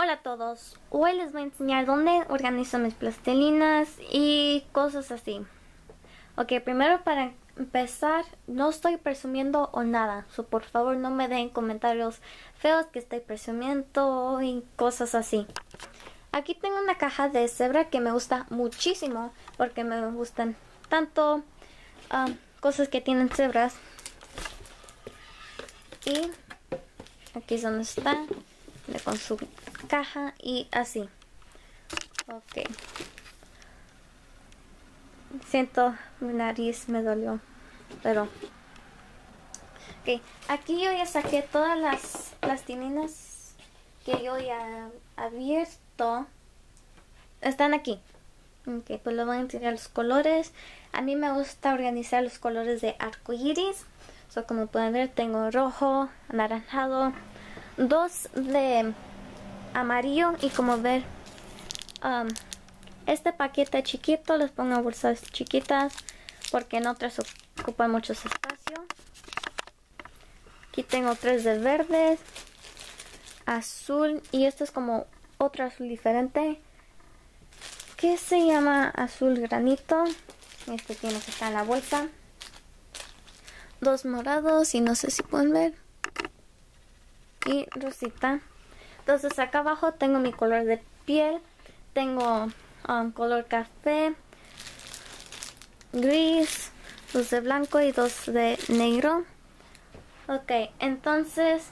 Hola a todos, hoy les voy a enseñar dónde organizo mis plastilinas y cosas así. Ok, primero para empezar, no estoy presumiendo o nada, por favor no me den comentarios feos que estoy presumiendo y cosas así. Aquí tengo una caja de cebra que me gusta muchísimo porque me gustan tanto um, cosas que tienen cebras. Y aquí es donde está, con su caja y así. Ok. Siento mi nariz me dolió, pero... Ok, aquí yo ya saqué todas las plastilinas que yo ya abierto. Están aquí. Ok, pues lo voy a enseñar los colores. A mí me gusta organizar los colores de arco iris. So, como pueden ver, tengo rojo, anaranjado, dos de amarillo y como ver um, este paquete chiquito les pongo bolsas chiquitas porque en otras ocupan mucho espacio. Aquí tengo tres de verde azul y esto es como otro azul diferente. Que se llama azul granito este tiene que estar en la bolsa. Dos morados y no sé si pueden ver. Y rosita entonces acá abajo tengo mi color de piel. Tengo um, color café, gris, dos de blanco y dos de negro. Ok, entonces,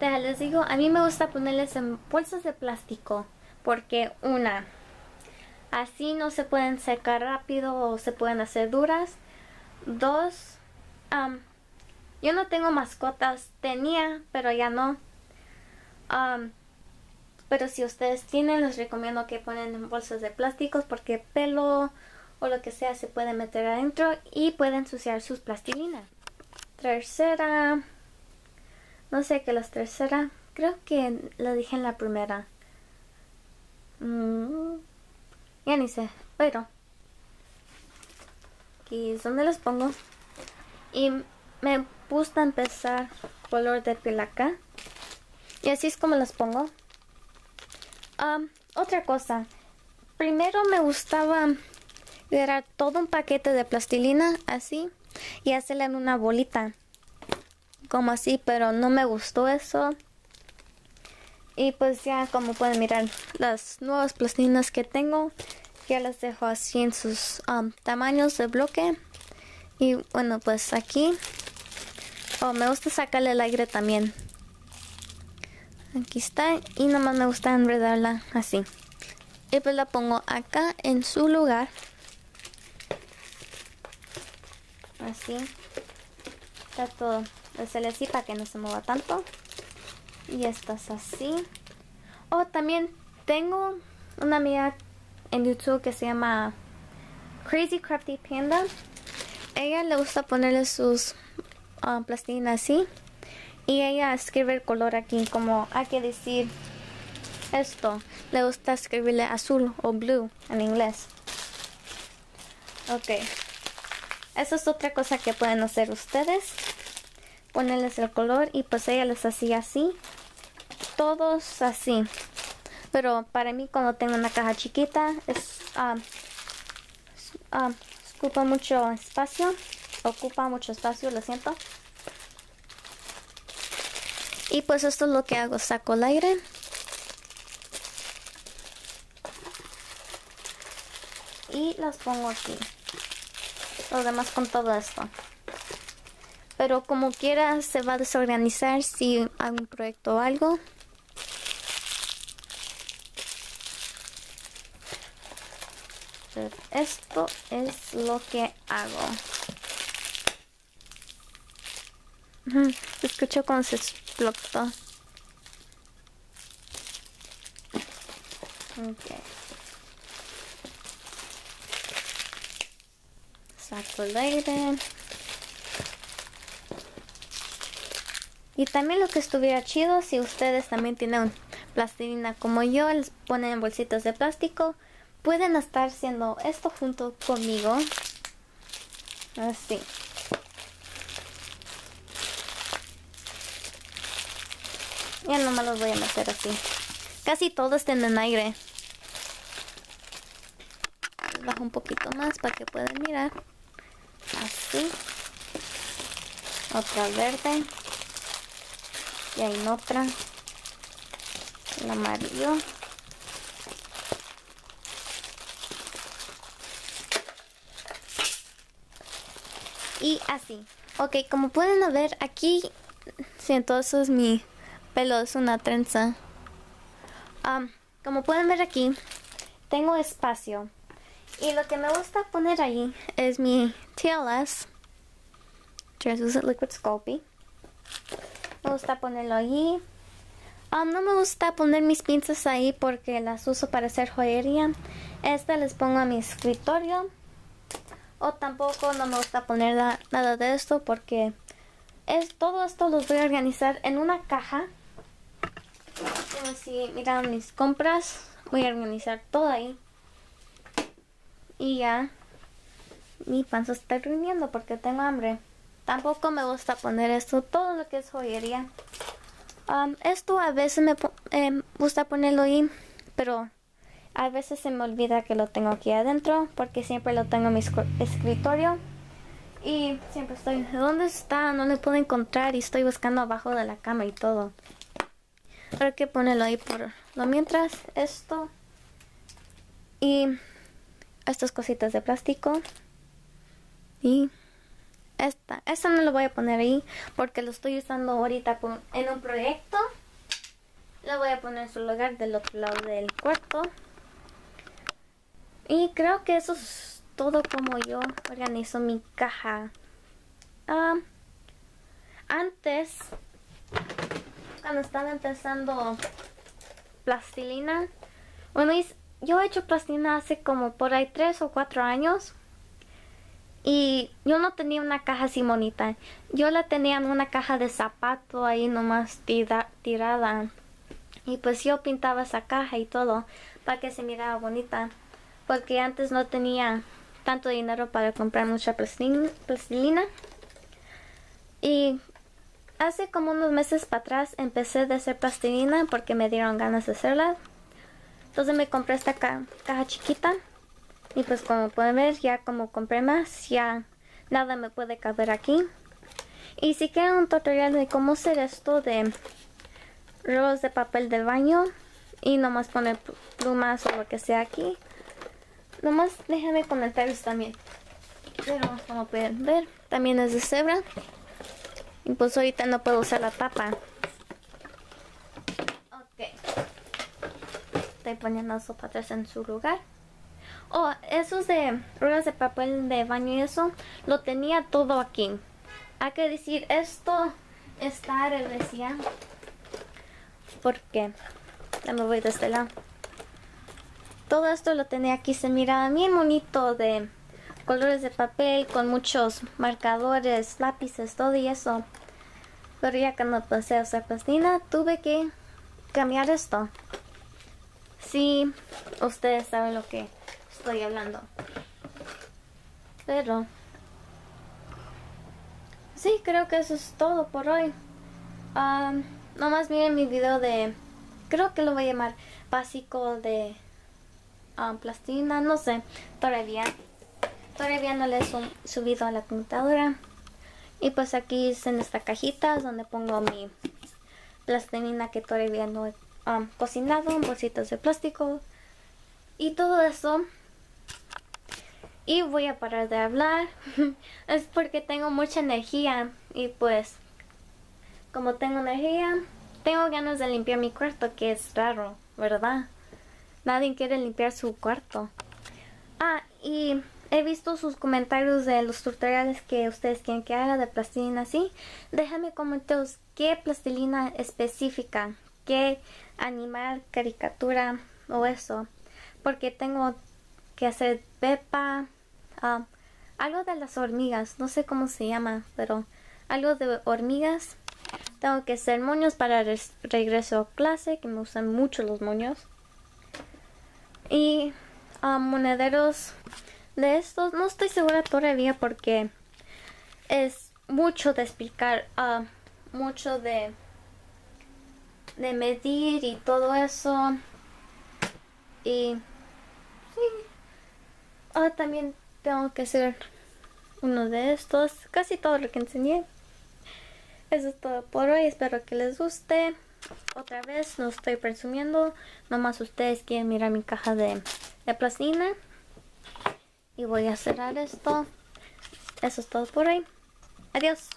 les digo, a mí me gusta ponerles en bolsas de plástico. Porque una, así no se pueden secar rápido o se pueden hacer duras. Dos, um, yo no tengo mascotas, tenía, pero ya no pero si ustedes tienen, les recomiendo que ponen en bolsas de plásticos porque pelo o lo que sea se puede meter adentro y puede ensuciar sus plastilinas. Tercera, no sé qué es tercera, creo que lo dije en la primera. Mm, ya ni sé, pero aquí es donde los pongo. Y me gusta empezar color de piel acá. Y así es como las pongo. otra cosa. Primero me gustaba agarrar todo un paquete de plastilina así y hacerle en una bolita. Como así, pero no me gustó eso. Y pues ya como pueden mirar las nuevas plastilinas que tengo. Ya las dejo así en sus tamaños de bloque. Y bueno pues aquí. Oh, me gusta sacarle el aire también. Aquí está. Y nomás me gusta enredarla así. Y pues la pongo acá en su lugar. Así. Está todo. Hacerle así para que no se mueva tanto. Y esta es así. Oh, también tengo una amiga en YouTube que se llama Crazy Crafty Panda. Ella le gusta ponerle sus uh, plastilinas así. Y ella escribe el color aquí, como hay que decir esto. Le gusta escribirle azul o blue en inglés. Ok. Esa es otra cosa que pueden hacer ustedes. Ponerles el color y pues ella les hacía así. Todos así. Pero para mí cuando tengo una caja chiquita es... Um, ocupa mucho espacio. Ocupa mucho espacio, lo siento. Y pues esto es lo que hago, saco el aire. Y las pongo aquí. Lo demás con todo esto. Pero como quiera se va a desorganizar si hago un proyecto o algo. esto es lo que hago. Escucho cuando se explotó. Ok. Saco el aire. Y también lo que estuviera chido si ustedes también tienen plastilina como yo, les ponen en bolsitas de plástico, pueden estar haciendo esto junto conmigo. Así. Ya nomás los voy a meter así. casi todo está en el aire. Bajo un poquito más para que puedan mirar. Así. Otra verde. Y hay otra. El amarillo. Y así. Ok, como pueden ver aquí, siento eso es mi pelo, es una trenza. como pueden ver aquí, tengo espacio. Y lo que me gusta poner ahí es mi TLS, Translucent Liquid Sculpey. Me gusta ponerlo allí. no me gusta poner mis pinzas ahí porque las uso para hacer joyería. Esta les pongo a mi escritorio. O tampoco no me gusta poner nada de esto porque es, todo esto los voy a organizar en una caja. Si miran mis compras, voy a organizar todo ahí. Y ya, mi panza está rindiendo porque tengo hambre. Tampoco me gusta poner esto, todo lo que es joyería. Um, esto a veces me eh, gusta ponerlo ahí, pero a veces se me olvida que lo tengo aquí adentro porque siempre lo tengo en mi escritorio. Y siempre estoy, ¿dónde está? No lo puedo encontrar y estoy buscando abajo de la cama y todo. Hay que ponerlo ahí por lo mientras. Esto. Y estas cositas de plástico. Y esta. Esta no lo voy a poner ahí porque lo estoy usando ahorita en un proyecto. Lo voy a poner en su lugar del otro lado del cuarto. Y creo que eso es todo como yo organizo mi caja. Ah, antes, cuando estaba empezando plastilina, bueno, yo he hecho plastilina hace como por ahí tres o cuatro años. Y yo no tenía una caja así bonita. Yo la tenía en una caja de zapato ahí nomás tirada. Y pues yo pintaba esa caja y todo para que se mirara bonita porque antes no tenía tanto dinero para comprar mucha plastilina. Y hace como unos meses para atrás empecé de hacer plastilina porque me dieron ganas de hacerla. Entonces me compré esta caja chiquita. Y pues como pueden ver, ya como compré más, ya nada me puede caber aquí. Y si quieren un tutorial de cómo hacer esto de rollos de papel del baño y nomás poner plumas o lo que sea aquí, Nomás déjenme comentarios también. Pero como pueden ver, también es de cebra. Y pues ahorita no puedo usar la tapa. Ok. Estoy poniendo los zapatos en su lugar. Oh, esos de ruedas de papel de baño y eso, lo tenía todo aquí. Hay que decir, esto está recién. Porque ya me voy de este lado todo esto lo tenía aquí, se miraba bien bonito de colores de papel con muchos marcadores, lápices, todo y eso. Pero ya cuando pasé a usar plastilina tuve que cambiar esto. Sí, ustedes saben lo que estoy hablando. Pero... Sí, creo que eso es todo por hoy. Um, nomás miren mi video de... Creo que lo voy a llamar básico de plastilina, no sé, todavía. Todavía no le he subido a la computadora. Y pues aquí es en esta cajita donde pongo mi plastilina que todavía no he cocinado, en bolsitas de plástico y todo eso. Y voy a parar de hablar. es porque tengo mucha energía y pues como tengo energía, tengo ganas de limpiar mi cuarto, que es raro, ¿verdad? Nadie quiere limpiar su cuarto. Ah, y he visto sus comentarios de los tutoriales que ustedes quieren que haga de plastilina así. Déjame comentarios qué plastilina específica, qué animal, caricatura o eso. Porque tengo que hacer pepa, ah, algo de las hormigas, no sé cómo se llama, pero algo de hormigas. Tengo que hacer moños para regreso a clase, que me usan mucho los moños. Y um, monederos de estos, no estoy segura todavía porque es mucho de explicar, uh, mucho de de medir y todo eso. Y sí. Ah, también tengo que hacer uno de estos. Casi todo lo que enseñé. Eso es todo por hoy. Espero que les guste. Otra vez, no estoy presumiendo. Nomás ustedes quieren mirar mi caja de, de plastina. Y voy a cerrar esto. Eso es todo por hoy. Adiós.